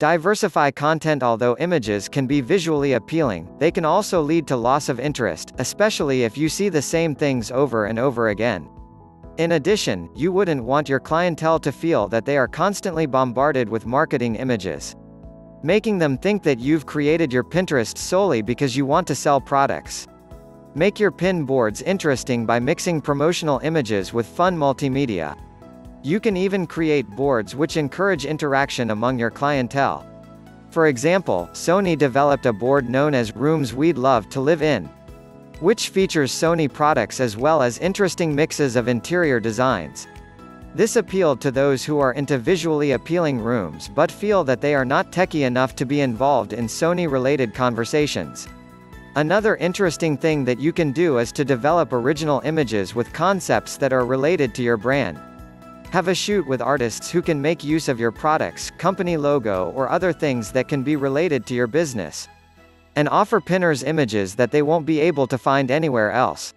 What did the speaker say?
Diversify content Although images can be visually appealing, they can also lead to loss of interest, especially if you see the same things over and over again. In addition, you wouldn't want your clientele to feel that they are constantly bombarded with marketing images. Making them think that you've created your Pinterest solely because you want to sell products. Make your pin boards interesting by mixing promotional images with fun multimedia. You can even create boards which encourage interaction among your clientele. For example, Sony developed a board known as Rooms We'd Love to Live In, which features Sony products as well as interesting mixes of interior designs. This appealed to those who are into visually appealing rooms but feel that they are not techie enough to be involved in Sony-related conversations. Another interesting thing that you can do is to develop original images with concepts that are related to your brand. Have a shoot with artists who can make use of your products, company logo or other things that can be related to your business. And offer pinners images that they won't be able to find anywhere else.